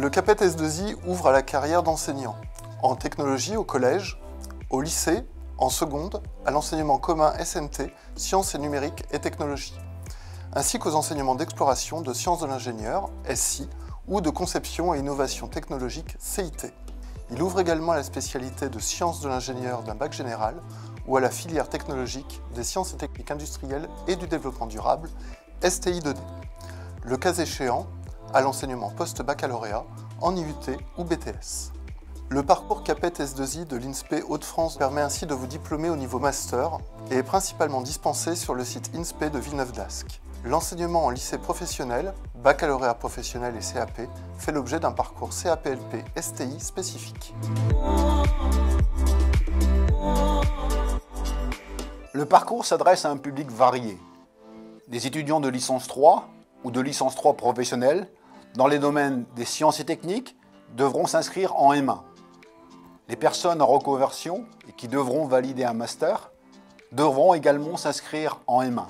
Le CAPET S2I ouvre à la carrière d'enseignant, en technologie au collège, au lycée, en seconde, à l'enseignement commun SNT, sciences et numériques et technologies, ainsi qu'aux enseignements d'exploration de sciences de l'ingénieur, SI, ou de conception et innovation technologique, CIT. Il ouvre également à la spécialité de sciences de l'ingénieur d'un bac général ou à la filière technologique des sciences et techniques industrielles et du développement durable, STI2D. Le cas échéant, à l'enseignement post-baccalauréat en IUT ou BTS. Le parcours CAPET S2I de l'INSPE Hauts-de-France permet ainsi de vous diplômer au niveau master et est principalement dispensé sur le site INSPE de Villeneuve-d'Ascq. L'enseignement en lycée professionnel, baccalauréat professionnel et CAP fait l'objet d'un parcours CAPLP STI spécifique. Le parcours s'adresse à un public varié. Des étudiants de licence 3 ou de licence 3 professionnelle dans les domaines des sciences et techniques devront s'inscrire en M1. Les personnes en reconversion et qui devront valider un master devront également s'inscrire en M1.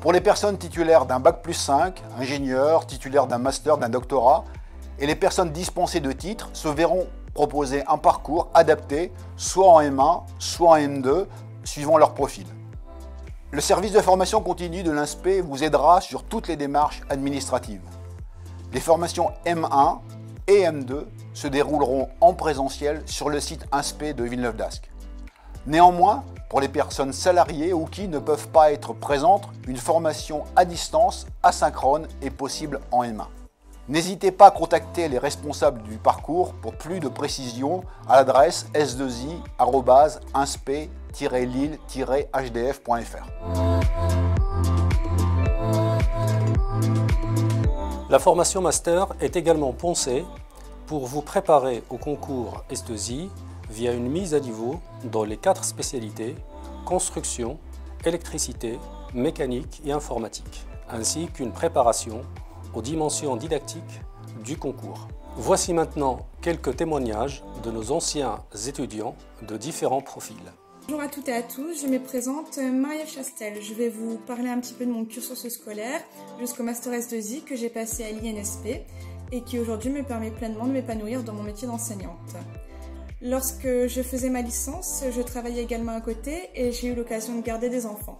Pour les personnes titulaires d'un bac plus 5, ingénieurs, titulaires d'un master, d'un doctorat, et les personnes dispensées de titres se verront proposer un parcours adapté, soit en M1, soit en M2, suivant leur profil. Le service de formation continue de l'INSPE vous aidera sur toutes les démarches administratives. Les formations M1 et M2 se dérouleront en présentiel sur le site INSPE de Villeneuve d'Ascq. Néanmoins, pour les personnes salariées ou qui ne peuvent pas être présentes, une formation à distance asynchrone est possible en M1. N'hésitez pas à contacter les responsables du parcours pour plus de précisions à l'adresse s2i-inspe-lille-hdf.fr. La formation master est également pensée pour vous préparer au concours S2I via une mise à niveau dans les quatre spécialités construction, électricité, mécanique et informatique, ainsi qu'une préparation aux dimensions didactiques du concours. Voici maintenant quelques témoignages de nos anciens étudiants de différents profils. Bonjour à toutes et à tous, je me présente Maria Chastel. Je vais vous parler un petit peu de mon cursus scolaire jusqu'au Master S2I que j'ai passé à l'INSP et qui aujourd'hui me permet pleinement de m'épanouir dans mon métier d'enseignante. Lorsque je faisais ma licence, je travaillais également à côté et j'ai eu l'occasion de garder des enfants.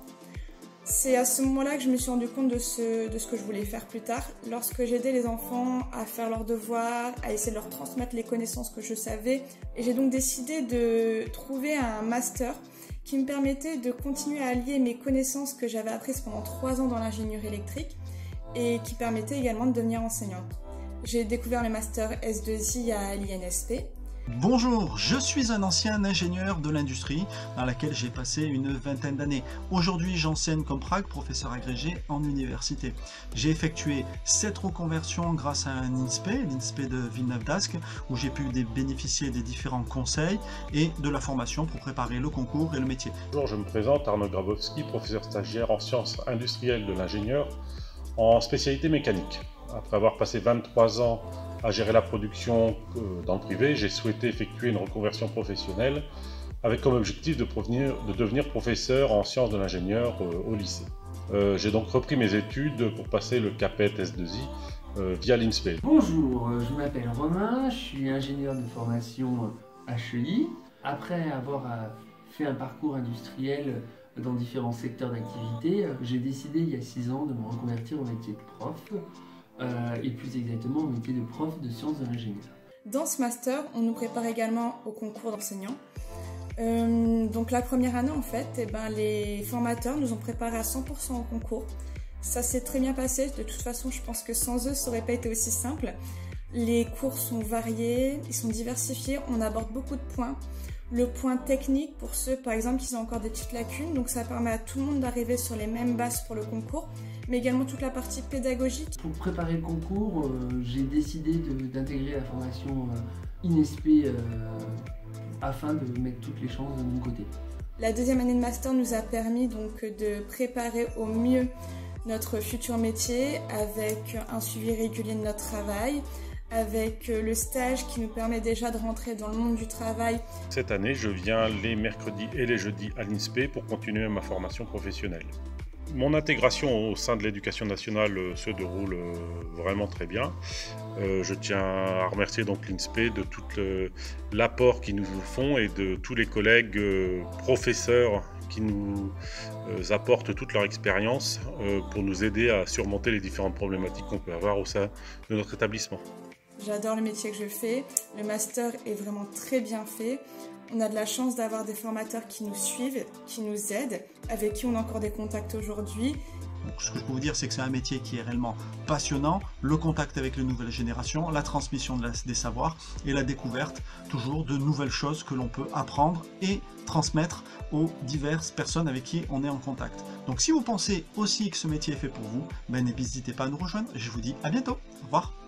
C'est à ce moment-là que je me suis rendu compte de ce, que je voulais faire plus tard, lorsque j'aidais les enfants à faire leurs devoirs, à essayer de leur transmettre les connaissances que je savais. J'ai donc décidé de trouver un master qui me permettait de continuer à allier mes connaissances que j'avais apprises pendant trois ans dans l'ingénierie électrique et qui permettait également de devenir enseignante. J'ai découvert le master S2I à l'INSP Bonjour, je suis un ancien ingénieur de l'industrie dans laquelle j'ai passé une vingtaine d'années. Aujourd'hui, j'enseigne comme Prague, professeur agrégé en université. J'ai effectué cette reconversions grâce à un INSPE, l'INSPE de Villeneuve d'Ascq, où j'ai pu bénéficier des différents conseils et de la formation pour préparer le concours et le métier. Bonjour, je me présente Arnaud Grabowski, professeur stagiaire en sciences industrielles de l'ingénieur en spécialité mécanique. Après avoir passé 23 ans à gérer la production euh, dans le privé, j'ai souhaité effectuer une reconversion professionnelle avec comme objectif de, de devenir professeur en sciences de l'ingénieur euh, au lycée. Euh, j'ai donc repris mes études pour passer le CAPET S2I via l'INSPE. Bonjour, je m'appelle Romain, je suis ingénieur de formation HEI. Après avoir fait un parcours industriel dans différents secteurs d'activité, j'ai décidé il y a 6 ans de me reconvertir au métier de prof. Euh, et plus exactement au métier de prof de sciences de l'ingénieur. Dans ce master, on nous prépare également au concours d'enseignants. Euh, donc la première année, en fait, eh ben, les formateurs nous ont préparé à 100% au concours. Ça s'est très bien passé. De toute façon, je pense que sans eux, ça n'aurait pas été aussi simple. Les cours sont variés, ils sont diversifiés, on aborde beaucoup de points. Le point technique pour ceux, par exemple, qui ont encore des petites lacunes, donc ça permet à tout le monde d'arriver sur les mêmes bases pour le concours mais également toute la partie pédagogique. Pour préparer le concours, euh, j'ai décidé d'intégrer la formation euh, INSP euh, afin de mettre toutes les chances de mon côté. La deuxième année de master nous a permis donc de préparer au mieux notre futur métier avec un suivi régulier de notre travail, avec le stage qui nous permet déjà de rentrer dans le monde du travail. Cette année, je viens les mercredis et les jeudis à l'INSPE pour continuer ma formation professionnelle. Mon intégration au sein de l'éducation nationale euh, se déroule euh, vraiment très bien. Euh, je tiens à remercier donc l'INSPE de tout l'apport qu'ils nous font et de tous les collègues professeurs qui nous apportent toute leur expérience pour nous aider à surmonter les différentes problématiques qu'on peut avoir au sein de notre établissement. J'adore le métier que je fais. Le master est vraiment très bien fait. On a de la chance d'avoir des formateurs qui nous suivent, qui nous aident, avec qui on a encore des contacts aujourd'hui ce que je peux vous dire, c'est que c'est un métier qui est réellement passionnant. Le contact avec les nouvelles générations, la transmission des savoirs et la découverte toujours de nouvelles choses que l'on peut apprendre et transmettre aux diverses personnes avec qui on est en contact. Donc si vous pensez aussi que ce métier est fait pour vous, ben n'hésitez pas à nous rejoindre. Je vous dis à bientôt. Au revoir.